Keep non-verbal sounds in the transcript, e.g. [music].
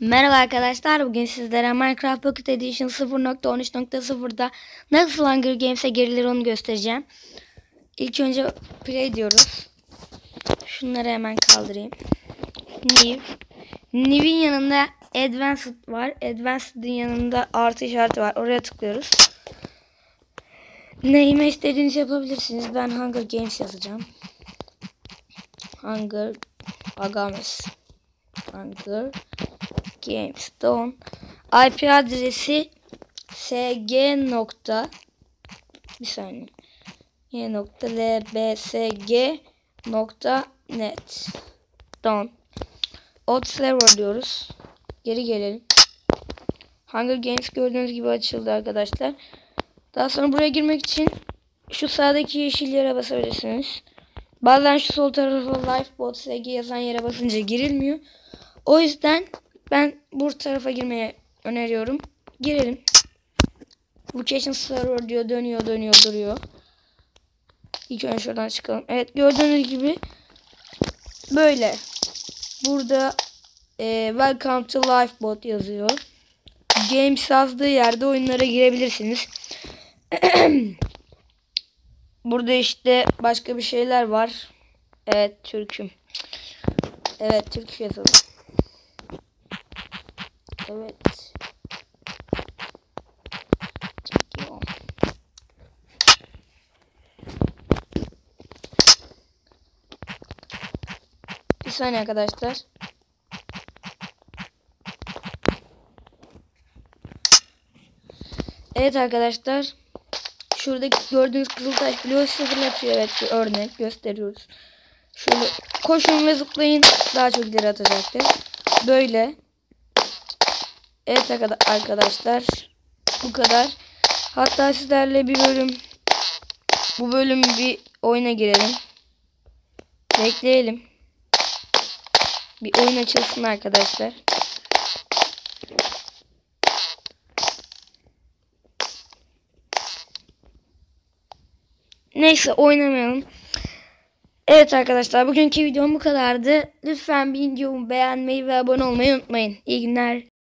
Merhaba arkadaşlar. Bugün sizlere Minecraft Pocket Edition 0.13.0'da nasıl Hunger Games'e girilir onu göstereceğim. İlk önce play diyoruz. Şunları hemen kaldırayım. New. New'in yanında Advanced var. Advanced'in yanında artı işareti var. Oraya tıklıyoruz. Neyime istediğiniz yapabilirsiniz. Ben Hunger Games yazacağım. Hunger Agames. Hunger Games IP adresi sg bir saniye y nokta lbsg server diyoruz. Geri gelelim. Hunger Games gördüğünüz gibi açıldı arkadaşlar. Daha sonra buraya girmek için şu sağdaki yeşil yere basabilirsiniz. Bazen şu sol tarafa Lifebot SG yazan yere basınca girilmiyor. O yüzden ben bu tarafa girmeye öneriyorum. Girelim. Location server diyor dönüyor dönüyor duruyor. İlk önce şuradan çıkalım. Evet gördüğünüz gibi böyle. Burada e, Welcome to Lifebot yazıyor. Games yazdığı yerde oyunlara girebilirsiniz. [clears throat] Burada işte başka bir şeyler var. Evet Türk'üm. Evet Türk yazalım. Evet. Çekiyorum. Bir saniye arkadaşlar. Evet arkadaşlar. Şuradaki gördüğünüz kızıltaş bloğu sıfırlatıyor. Evet bir örnek gösteriyoruz. Şöyle koşun ve zıplayın. Daha çok ileri atacaktır. Böyle. Evet arkadaşlar. Bu kadar. Hatta sizlerle bir bölüm bu bölüm bir oyuna girelim. Bekleyelim. Bir oyun açılsın arkadaşlar. Neyse oynamayalım. Evet arkadaşlar bugünkü videom bu kadardı. Lütfen videomu beğenmeyi ve abone olmayı unutmayın. İyi günler.